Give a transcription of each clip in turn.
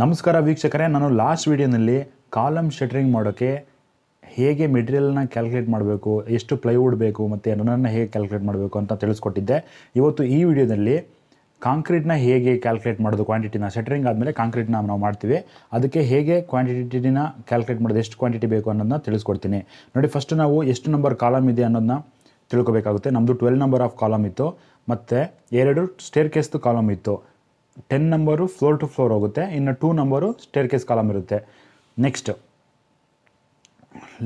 ನಮಸ್ಕಾರ ವೀಕ್ಷಕರೇ, ನಾನು ಲಾಸ್ಟ್ ವಿಡಿಯೋನಲ್ಲಿ ಕಾಲಮ್ ಶಟರಿಂಗ್ ಮಾಡೋಕ್ಕೆ ಹೇಗೆ ಮೆಟೀರಿಯಲ್ನ ಕ್ಯಾಲ್ಕುಲೇಟ್ ಮಾಡಬೇಕು, ಎಷ್ಟು ಪ್ಲೈವುಡ್ ಬೇಕು ಮತ್ತು ರನ್ನನ್ನು ಹೇಗೆ ಕ್ಯಾಲ್ಕುಲೇಟ್ ಮಾಡಬೇಕು ಅಂತ ತಿಳಿಸ್ಕೊಟ್ಟಿದ್ದೆ. ಇವತ್ತು ಈ ವಿಡಿಯೋದಲ್ಲಿ ಕಾಂಕ್ರೀಟ್ನ ಹೇಗೆ ಕ್ಯಾಲ್ಕುಲೇಟ್ ಮಾಡೋದು ಕ್ವಾಂಟಿಟಿನ ಶಟರಿಂಗ್ ಆದಮೇಲೆ ಕಾಂಕ್ರೀಟ್ನ ನಾವು ಮಾಡ್ತೀವಿ. ಅದಕ್ಕೆ ಹೇಗೆ ಕ್ವಾಂಟಿಟಿನ ಕ್ಯಾಲ್ಕುಲೇಟ್ ಮಾಡೋದು, ಎಷ್ಟು ಕ್ವಾಂಟಿಟಿ ಬೇಕು ಅನ್ನೋದನ್ನ ತಿಳಿಸ್ಕೊಡ್ತೀನಿ. ನೋಡಿ ಫಸ್ಟ್ ನಾವು ಎಷ್ಟು ನಂಬರ್ ಕಾಲಮ್ ಇದೆ ಅನ್ನೋದನ್ನ ತಿಳ್ಕೊಬೇಕಾಗುತ್ತೆ. ನಮ್ಮದು ಟ್ವೆಲ್ ನಂಬರ್ ಆಫ್ ಕಾಲಮ್ ಇತ್ತು, ಮತ್ತು ಎರಡು ಸ್ಟೇರ್ ಕೇಸ್ದು ಕಾಲಮ್ ಇತ್ತು. Ten number floor to floor ಹೋಗುತ್ತೆ, ಇನ್ನು two number staircase column ಇರುತ್ತೆ. ನೆಕ್ಸ್ಟ್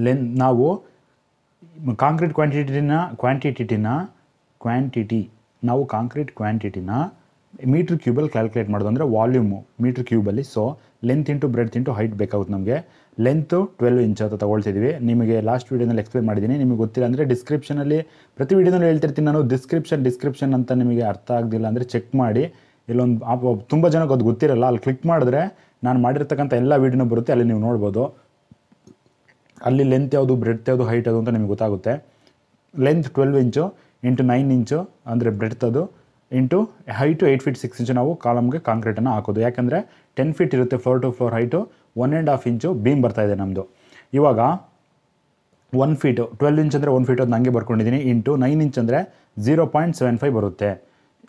ಲೆನ್ ನಾವು ಕಾಂಕ್ರೀಟ್ ಕ್ವಾಂಟಿಟಿನ ಕ್ವಾಂಟಿಟಿನ ಕ್ವಾಂಟಿಟಿ ನಾವು ಕಾಂಕ್ರೀಟ್ ಕ್ವಾಂಟಿಟಿನ ಮೀಟ್ರ್ ಕ್ಯೂಬಲ್ಲಿ ಕ್ಯಾಲ್ಕುಲೇಟ್ ಮಾಡೋದು ಅಂದರೆ volume metre ಕ್ಯೂಬಲ್ಲಿ so length into breadth into height ಬೇಕಾಗುತ್ತೆ ನಮಗೆ. ಲೆಂತು ಟ್ವೆಲ್ವ್ ಇಂಚ್ ಅಂತ ತೊಗೊಳ್ತಿದ್ವಿ. ನಿಮಗೆ ಲಾಸ್ಟ್ ವೀಡಿಯೋನಲ್ಲಿ ಎಕ್ಸ್ಪ್ಲೇನ್ ಮಾಡಿದ್ದೀನಿ. ನಿಮಗೆ ಗೊತ್ತಿಲ್ಲ ಅಂದರೆ ಡಿಸ್ಕ್ರಿಪ್ಷನಲ್ಲಿ ಪ್ರತಿ ವೀಡಿಯೋನಲ್ಲಿ ಹೇಳ್ತಿರ್ತೀನಿ ನಾನು. ಡಿಸ್ಕ್ರಿಪ್ಷನ್ ಡಿಸ್ಕ್ರಿಪ್ಷನ್ ಅಂತ ನಿಮಗೆ ಅರ್ಥ ಆಗ್ದಿಲ್ಲ ಅಂದರೆ ಚೆಕ್ ಮಾಡಿ. ಇಲ್ಲೊಂದು ತುಂಬ ಜನಕ್ಕೆ ಅದು ಗೊತ್ತಿರಲ್ಲ. ಅಲ್ಲಿ ಕ್ಲಿಕ್ ಮಾಡಿದ್ರೆ ನಾನು ಮಾಡಿರ್ತಕ್ಕಂಥ ಎಲ್ಲ ವೀಡಿಯೋನೂ ಬರುತ್ತೆ, ಅಲ್ಲಿ ನೀವು ನೋಡ್ಬೋದು. ಅಲ್ಲಿ ಲೆಂತ್ ಯಾವುದು ಬ್ರೆಡ್ತ್ ಯಾವುದು ಹೈಟ್ ಯಾವುದು ಅಂತ ನಿಮಗೆ ಗೊತ್ತಾಗುತ್ತೆ. Length twelve inch into nine inch ಅಂದರೆ ಬ್ರೆಡ್ತ್ ಅದು. Into height eight feet six inch ನಾವು ಕಾಲಮ್ಗೆ ಕಾಂಕ್ರೀಟನ್ನು ಹಾಕೋದು. ಯಾಕೆಂದರೆ ಟೆನ್ ಫೀಟ್ ಇರುತ್ತೆ floor to floor height one and half inch beam ಬರ್ತಾ ಇದೆ ನಮ್ಮದು ಇವಾಗ ಒನ್ ಫೀಟು ಟ್ವೆಲ್ ಇಂಚ್ ಅಂದರೆ ಒನ್ ಫೀಟ್ ಅದು ನನಗೆ ಬರ್ಕೊಂಡಿದ್ದೀನಿ. ಇಂಟು ನೈನ್ ಇಂಚ್ ಅಂದರೆ ಜೀರೋ ಪಾಯಿಂಟ್ ಸೆವೆನ್ ಫೈವ್ ಬರುತ್ತೆ.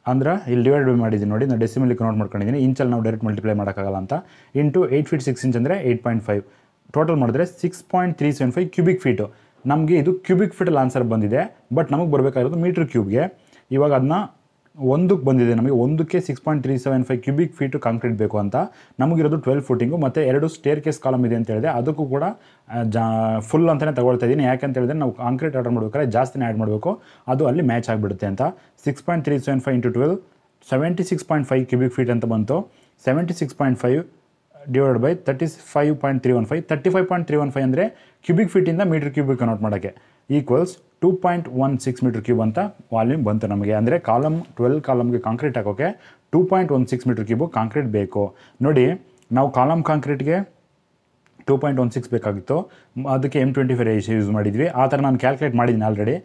ಅಂದ್ರೆ ಇಲ್ಲಿ ಡಿವೈಡ್ ಮಾಡಿದ್ದೀನಿ ನೋಡಿ ನಾನು ಡೆಸಿಮಲ್ಲಿ ಕನ್ವರ್ಟ್ ಮಾಡ್ಕೊಂಡಿದ್ದೀನಿ ಇಂಚಲ್ಲಿ ನಾವು ಡೈರೆಕ್ಟ್ ಮಲ್ಟಿಪ್ಲೈ ಮಾಡೋಕ್ಕಾಗಲ್ಲ ಅಂತ. Into eight feet six inch ಅಂದರೆ ಏಯ್ಟ್ ಪಾಯಿಂಟ್ ಫೈವ್ ಟೋಟಲ್ ಮಾಡಿದ್ರೆ six point three seven five cubic feet ನಮಗೆ ಇದು ಕ್ಯೂಬಿಕ್ ಫೀಟಲ್ಲಿ ಆನ್ಸರ್ ಬಂದಿದೆ ಬಟ್ ನಮಗೆ ಬರಬೇಕಾಗಿರೋದು ಮೀಟ್ರ್ ಕ್ಯೂಬ್ಗೆ ಇವಾಗ ಅದನ್ನ ಒಂದಕ್ಕೆ ಬಂದಿದೆ ನಮಗೆ, ಒಂದಕ್ಕೆ six point three seven five cubic feet concrete ಬೇಕು ಅಂತ. ನಮಗಿರೋದು ಟ್ವೆಲ್ ಫುಟಿಂಗು ಮತ್ತು ಎರಡು ಸ್ಟೇರ್ ಕೇಸ್ ಕಾಲಮ್ ಇದೆ ಅಂತ ಹೇಳಿದೆ. ಅದಕ್ಕೂ ಕೂಡ ಜಾ ಫುಲ್ ಅಂತಲೇ ತಗೊಳ್ತಾ ಇದ್ದೀನಿ. ಅಂತ ಹೇಳಿದ್ರೆ, ನಾವು ಕಾಂಕ್ರೀಟ್ ಆರ್ಡರ್ ಮಾಡ್ಬೇಕಾದ್ರೆ ಜಾಸ್ತಿನೇ ಆ್ಯಡ್ ಮಾಡಬೇಕು. ಅದು ಅಲ್ಲಿ ಮ್ಯಾಚ್ ಆಗಿಬಿಡುತ್ತೆ ಅಂತ. Six point three seven five into twelve seventy six point five cubic feet ಅಂತ ಬಂತು. Seventy six point five divide by thirty five point three one five thirty five point three one five ಅಂದರೆ cubic ಫೀಟಿಂದ metre cubic convert ಮಾಡೋಕ್ಕೆ. Equals two point one six metre cube ಅಂತ volume ಬಂತು ನಮಗೆ. ಅಂದರೆ column twelve ಕಾಲಮ್ಗೆ concrete ಹಾಕೋಕ್ಕೆ two point one six metre cube concrete ಬೇಕು. ನೋಡಿ, ನಾವು ಕಾಲಮ್ ಕಾಂಕ್ರೀಟ್ಗೆ ಟೂ ಪಾಯಿಂಟ್ ಒನ್ ಸಿಕ್ಸ್ ಬೇಕಾಗಿತ್ತು. ಅದಕ್ಕೆ ಎಂ ಟ್ವೆಂಟಿ ಫೈವ್ ಯೂಸ್ ಮಾಡಿದ್ವಿ. ಆ ಥರ ನಾನು ಕ್ಯಾಲ್ಕುಲೇಟ್ ಮಾಡಿದ್ದೀನಿ ಆಲ್ರೆಡಿ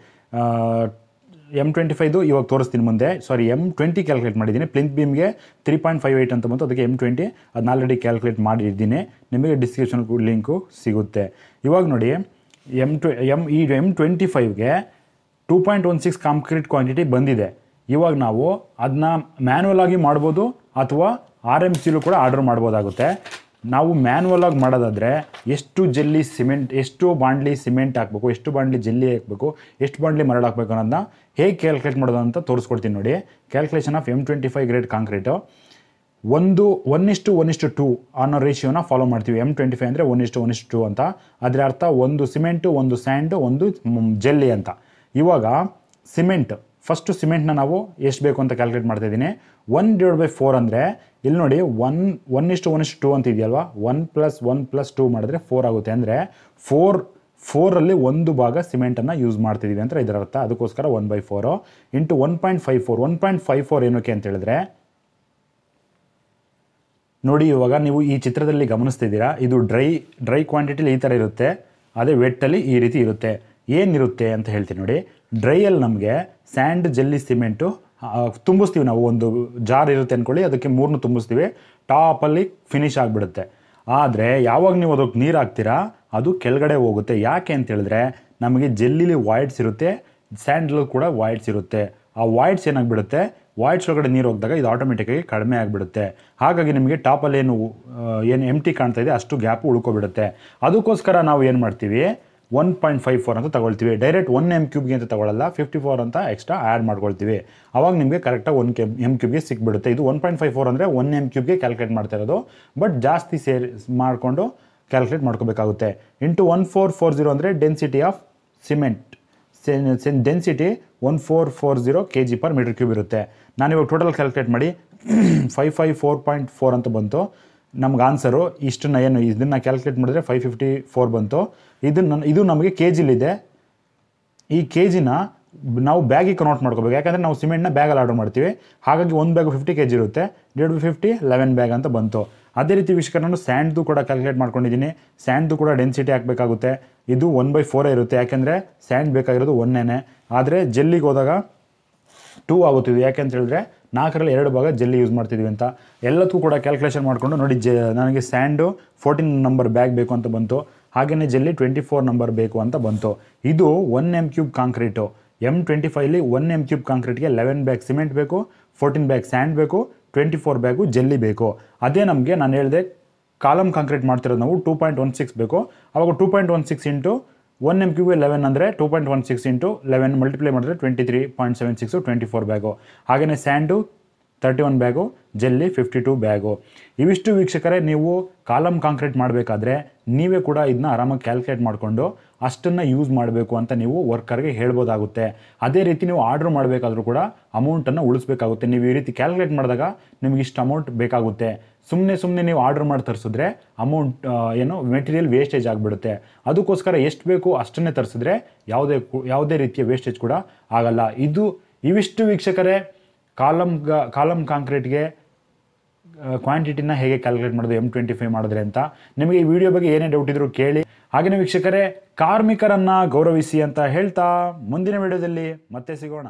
ಎಂ ಟ್ವೆಂಟಿ ಫೈದು ಇವಾಗ ತೋರಿಸ್ತೀನಿ ಮುಂದೆ. ಸಾರಿ ಎಂ ಟ್ವೆಂಟಿ ಕ್ಯಾಲ್ಕುಲೇಟ್ ಮಾಡಿದ್ದೀನಿ. ಪ್ಲಿಂತ್ ಬೀಮ್ಗೆ ತ್ರೀ ಪಾಯಿಂಟ್ ಫೈವ್ ಏಯ್ಟ್ ಅಂತ ಬಂತು. ಅದಕ್ಕೆ ಎಂ ಟ್ವೆಂಟಿ ಅದನ್ನ ಆಲ್ರೆಡಿ ಕ್ಯಾಲ್ಕುಲೇಟ್ ಮಾಡಿದ್ದೀನಿ. ನಿಮಗೆ ಡಿಸ್ಕ್ರಿಪ್ಷನ್ ಲಿಂಕು ಸಿಗುತ್ತೆ. ಇವಾಗ ನೋಡಿ ಎಂ ಟ್ವೆ ಎಂ ಈ M twenty ಫೈವ್ಗೆ two point one six concrete quantity ಬಂದಿದೆ. ಇವಾಗ ನಾವು ಅದನ್ನ ಮ್ಯಾನ್ಯಲ್ ಆಗಿ ಮಾಡ್ಬೋದು ಅಥವಾ ಆರ್ ಎಂ ಸಿಲು ಕೂಡ ಆರ್ಡರ್ ಮಾಡ್ಬೋದಾಗುತ್ತೆ. ನಾವು ಮ್ಯಾನ್ಯಲ್ ಆಗಿ ಮಾಡೋದಾದರೆ ಎಷ್ಟು ಜಲ್ಲಿ ಸಿಮೆಂಟ್ ಎಷ್ಟು ಬಾಂಡ್ಲಿ ಸಿಮೆಂಟ್ ಹಾಕಬೇಕು, ಎಷ್ಟು ಬಾಂಡ್ಲಿ ಜಲ್ಲಿ ಹಾಕಬೇಕು, ಎಷ್ಟು ಬಾಂಡ್ಲಿ ಮರಳು ಹಾಕಬೇಕು ಅನ್ನೋದನ್ನ ಹೇಗೆ ಕ್ಯಾಲ್ಕುಲೇಟ್ ಮಾಡೋದು ಅಂತ ತೋರಿಸ್ಕೊಡ್ತೀನಿ ನೋಡಿ. Calculation of M twenty five grade concrete ಒಂದು ಒನ್ ಇಷ್ಟು ಒನ್ ಇಷ್ಟು ಟೂ ಅನ್ನೋ ರೇಷಿಯೋನ ಫಾಲೋ ಮಾಡ್ತೀವಿ. ಎಂ ಟ್ವೆಂಟಿ ಫೈವ್ ಅಂದರೆ ಒನ್ ಇಷ್ಟು ಒನ್ ಇಷ್ಟು ಟೂ ಅಂತ. ಅದರ ಅರ್ಥ ಒಂದು ಸಿಮೆಂಟು ಒಂದು ಸ್ಯಾಂಡು ಒಂದು ಜೆಲ್ಲಿ ಅಂತ. ಇವಾಗ ಸಿಮೆಂಟ್ ಫಸ್ಟು ಸಿಮೆಂಟ್ನ ನಾವು ಎಷ್ಟು ಬೇಕು ಅಂತ ಕ್ಯಾಲ್ಕುಲೇಟ್ ಮಾಡ್ತಾ ಇದ್ದೀನಿ. ಒನ್ ಡಿವೈಡ್ ಬೈ ಫೋರ್ ಅಂದರೆ, ಇಲ್ಲಿ ನೋಡಿ ಒನ್ ಒನ್ ಇಷ್ಟು ಒನ್ ಇಷ್ಟು ಟೂ ಅಂತ ಇದೆಯಲ್ವಾ? One plus one plus two ಮಾಡಿದ್ರೆ ಫೋರ್ ಆಗುತ್ತೆ. ಅಂದರೆ ಫೋರ್ ಫೋರಲ್ಲಿ ಒಂದು ಭಾಗ ಸಿಮೆಂಟನ್ನು ಯೂಸ್ ಮಾಡ್ತಿದ್ದೀವಿ ಅಂತ ಇದರ ಅರ್ಥ. ಅದಕ್ಕೋಸ್ಕರ one by four into one point five four one point five four ಏನಕ್ಕೆ ಅಂತ ಹೇಳಿದ್ರೆ ನೋಡಿ, ಇವಾಗ ನೀವು ಈ ಚಿತ್ರದಲ್ಲಿ ಗಮನಿಸ್ತಿದ್ದೀರಾ? ಇದು ಡ್ರೈ ಡ್ರೈ ಕ್ವಾಂಟಿಟಿಲಿ ಈ ಥರ ಇರುತ್ತೆ. ಅದೇ ವೆಟ್ಟಲ್ಲಿ ಈ ರೀತಿ ಇರುತ್ತೆ. ಏನಿರುತ್ತೆ ಅಂತ ಹೇಳ್ತೀನಿ ನೋಡಿ. ಡ್ರೈಯಲ್ಲಿ ನಮಗೆ ಸ್ಯಾಂಡ್ ಜೆಲ್ಲಿ ಸಿಮೆಂಟು ತುಂಬಿಸ್ತೀವಿ ನಾವು. ಒಂದು ಜಾರ್ ಇರುತ್ತೆ ಅಂದ್ಕೊಳ್ಳಿ ಅದಕ್ಕೆ ಮೂರನ್ನು ತುಂಬಿಸ್ತೀವಿ. ಟಾಪಲ್ಲಿ ಫಿನಿಶ್ ಆಗಿಬಿಡುತ್ತೆ. ಆದರೆ ಯಾವಾಗ ನೀವು ಅದಕ್ಕೆ ನೀರು ಹಾಕ್ತೀರಾ? ಅದು ಕೆಳಗಡೆ ಹೋಗುತ್ತೆ. ಯಾಕೆ ಅಂತ ಹೇಳಿದ್ರೆ ನಮಗೆ ಜೆಲ್ಲಿಲಿ ವಾಯ್ಡ್ಸ್ ಇರುತ್ತೆ ಸ್ಯಾಂಡಲ್ ಕೂಡ ವಾಯ್ಡ್ಸ್ ಇರುತ್ತೆ. ಆ ವಾಯ್ಡ್ಸ್ ಏನಾಗ್ಬಿಡುತ್ತೆ? ವಾಯ್ಡ್ಸ್ ಒಳಗಡೆ ನೀರು ಹೋಗಿದಾಗ ಇದು ಆಟೋಮೆಟಿಕ್ಕಾಗಿ ಕಡಿಮೆ ಆಗಿಬಿಡುತ್ತೆ. ಹಾಗಾಗಿ ನಿಮಗೆ ಟಾಪಲ್ಲಿ ಏನು ಏನು ಎಂ ಟಿ ಕಾಣ್ತಾ ಇದೆ, ಅಷ್ಟು ಗ್ಯಾಪ್ ಉಳ್ಕೊಬಿಡುತ್ತೆ. ಅದಕ್ಕೋಸ್ಕರ ನಾವು ಏನು ಮಾಡ್ತೀವಿ? ಒನ್ ಪಾಯಿಂಟ್ ಫೈವ್ ಫೋರ್ ಅಂತ ತಗೊಳ್ತೀವಿ. ಡೈರೆಕ್ಟ್ ಒನ್ ಎಂ ಕ್ಯೂಬ್ಗೆ ಅಂತ ತಗೊಳ್ಳಲ್ಲ ಫಿಫ್ಟಿ ಫೋರ್ ಅಂತ ಎಕ್ಸ್ಟ್ರಾ ಆ್ಯಡ್ ಮಾಡ್ಕೊಳ್ತೀವಿ. ಅವಾಗ ನಿಮಗೆ ಕರೆಕ್ಟಾಗಿ ಒನ್ ಕೆಮ್ ಎಂ ಕ್ಯೂಬ್ಗೆ ಸಿಕ್ಬಿಡುತ್ತೆ. ಇದು ಒನ್ ಪಾಯಿಂಟ್ ಫೈವ್ ಫೋರ್ ಅಂದರೆ ಒನ್ ಎಂ ಕ್ಯೂಬ್ಗೆ ಕ್ಯಾಲ್ಕುಲೇಟ್ ಮಾಡ್ತಾ ಇರೋದು. ಬಟ್ ಜಾಸ್ತಿ ಸೇರಿ ಮಾಡಿಕೊಂಡು ಕ್ಯಾಲ್ಕುಲೇಟ್ ಮಾಡ್ಕೋಬೇಕಾಗುತ್ತೆ. Into one four four zero ಅಂದರೆ density of cement density one four four zero K G per metre cube ಇರುತ್ತೆ. ನಾನು ಇವಾಗ ಟೋಟಲ್ ಕ್ಯಾಲ್ಕುಲೇಟ್ ಮಾಡಿ five five four point four ಅಂತ ಬಂತು. ನಮ್ಗೆ ಆನ್ಸರು ಇಷ್ಟನ್ನ ಏನು ಇದನ್ನು ಕ್ಯಾಲ್ಕುಲೇಟ್ ಮಾಡಿದ್ರೆ ಫೈವ್ ಫಿಫ್ಟಿ ಫೋರ್ ಬಂತು. ಇದನ್ನು ಇದು ನಮಗೆ ಕೆ ಜಿಲಿದೆ ಈ ಕೆ ಜಿನ ನಾವು ಬ್ಯಾಗಿಗೆ ಕನ್ವರ್ಟ್ ಮಾಡ್ಕೋಬೇಕು. ಯಾಕಂದರೆ ನಾವು ಸಿಮೆಂಟ್ನ ಬ್ಯಾಗಲ್ಲಿ ಆರ್ಡರ್ ಮಾಡ್ತೀವಿ. ಹಾಗಾಗಿ ಒಂದು ಬ್ಯಾಗ್ ಫಿಫ್ಟಿ ಕೆ ಜಿ ಇರುತ್ತೆ. ಬೈ ಫಿಫ್ಟಿ ಲೆವೆನ್ ಬ್ಯಾಗ್ ಅಂತ ಬಂತು. ಅದೇ ರೀತಿ ವಿಷಯ ನಾನು ಸ್ಯಾಂಡ್ದು ಕೂಡ ಕ್ಯಾಲ್ಕುಲೇಟ್ ಮಾಡ್ಕೊಂಡಿದ್ದೀನಿ. ಸ್ಯಾಂಡ್ದು ಕೂಡ ಡೆನ್ಸಿಟಿ ಹಾಕಬೇಕಾಗುತ್ತೆ. ಇದು ಒನ್ ಬೈ ಫೋರೇ ಇರುತ್ತೆ. ಯಾಕೆಂದರೆ ಸ್ಯಾಂಡ್ ಬೇಕಾಗಿರೋದು ಒನ್ನೇನೆ ಆದರೆ ಜೆಲ್ಲಿಗೆ ಹೋದಾಗ ಟೂ ಇದು ಯಾಕೆ ಅಂತ ಹೇಳಿದ್ರೆ ನಾಲ್ಕರಲ್ಲಿ ಎರಡು ಭಾಗ ಜೆಲ್ಲಿ ಯೂಸ್ ಮಾಡ್ತಿದ್ವಿ ಅಂತ. ಎಲ್ಲದಕ್ಕೂ ಕೂಡ ಕ್ಯಾಲ್ಕುಲೇಷನ್ ಮಾಡಿಕೊಂಡು ನೋಡಿ, ಜೆ, ನನಗೆ ಸ್ಯಾಂಡು ಫೋರ್ಟೀನ್ ನಂಬರ್ ಬ್ಯಾಗ್ ಬೇಕು ಅಂತ ಬಂತು. ಹಾಗೆಯೇ ಜೆಲ್ಲಿ ಟ್ವೆಂಟಿ ಫೋರ್ ನಂಬರ್ ಬೇಕು ಅಂತ ಬಂತು. ಇದು one M cube concrete M twenty ಫೈವ್ಲಿ one M cube ಕಾಂಕ್ರೀಟ್ಗೆ ಲೆವೆನ್ ಬ್ಯಾಗ್ ಸಿಮೆಂಟ್ ಬೇಕು ಫೋರ್ಟೀನ್ ಬ್ಯಾಗ್ ಸ್ಯಾಂಡ್ ಬೇಕು ಟ್ವೆಂಟಿ ಫೋರ್ ಬ್ಯಾಗು ಜೆಲ್ಲಿ ಬೇಕು. ಅದೇ ನಮಗೆ ನಾನು ಹೇಳಿದೆ ಕಾಲಮ್ ಕಾಂಕ್ರೀಟ್ ಮಾಡ್ತಿರೋದು ನಾವು ಟೂ ಪಾಯಿಂಟ್ ಒನ್ ಸಿಕ್ಸ್ ಬೇಕು. ಅವಾಗ two point one six into one M cube eleven ಅಂದರೆ two point one six into eleven multiply ಮಾಡಿದ್ರೆ twenty three point seven six twenty four bag ಹಾಗೆಯೇ ಸ್ಯಾಂಡು ತರ್ಟಿ ಒನ್ ಬ್ಯಾಗು ಜೆಲ್ಲಿ fifty two bag ಇವಿಷ್ಟು ವೀಕ್ಷಕರೇ, ನೀವು column concrete ಮಾಡಬೇಕಾದ್ರೆ ನೀವೇ ಕೂಡ ಇದನ್ನ ಆರಾಮಾಗಿ ಕ್ಯಾಲ್ಕುಲೇಟ್ ಮಾಡಿಕೊಂಡು ಅಷ್ಟನ್ನು ಯೂಸ್ ಮಾಡಬೇಕು ಅಂತ ನೀವು ವರ್ಕರ್ಗೆ ಹೇಳ್ಬೋದಾಗುತ್ತೆ. ಅದೇ ರೀತಿ ನೀವು ಆರ್ಡ್ರ್ ಮಾಡಬೇಕಾದ್ರೂ ಕೂಡ ಅಮೌಂಟನ್ನು ಉಳಿಸ್ಬೇಕಾಗುತ್ತೆ. ನೀವು ಈ ರೀತಿ ಕ್ಯಾಲ್ಕುಲೇಟ್ ಮಾಡಿದಾಗ ನಿಮಗೆ ಇಷ್ಟು ಅಮೌಂಟ್ ಬೇಕಾಗುತ್ತೆ. ಸುಮ್ಮನೆ ಸುಮ್ಮನೆ ನೀವು ಆರ್ಡ್ರ್ ಮಾಡಿ ತರಿಸಿದ್ರೆ ಅಮೌಂಟ್ ಏನು ಮೆಟೀರಿಯಲ್ ವೇಸ್ಟೇಜ್ ಆಗಿಬಿಡುತ್ತೆ. ಅದಕ್ಕೋಸ್ಕರ ಎಷ್ಟು ಬೇಕು ಅಷ್ಟನ್ನೇ ತರಿಸಿದ್ರೆ ಯಾವುದೇ ಯಾವುದೇ ರೀತಿಯ ವೇಸ್ಟೇಜ್ ಕೂಡ ಆಗಲ್ಲ. ಇದು ಇವಿಷ್ಟು ವೀಕ್ಷಕರೇ ಕಾಲಮ್ ಕಾಲಮ್ ಕಾಂಕ್ರೀಟ್ಗೆ ಕ್ವಾಂಟಿಟಿನ ಹೇಗೆ ಕ್ಯಾಲ್ಕುಲೇಟ್ ಮಾಡೋದು ಎಂ ಟ್ವೆಂಟಿ ಫೈವ್ ಮಾಡಿದ್ರೆ ಅಂತ. ನಿಮಗೆ ಈ ವಿಡಿಯೋ ಬಗ್ಗೆ ಏನೇ ಡೌಟ್ ಇದ್ರೂ ಕೇಳಿ. ಹಾಗೆಯೇ ವೀಕ್ಷಕರೇ, ಕಾರ್ಮಿಕರನ್ನ ಗೌರವಿಸಿ ಅಂತ ಹೇಳ್ತಾ ಮುಂದಿನ ವಿಡಿಯೋದಲ್ಲಿ ಮತ್ತೆ ಸಿಗೋಣ.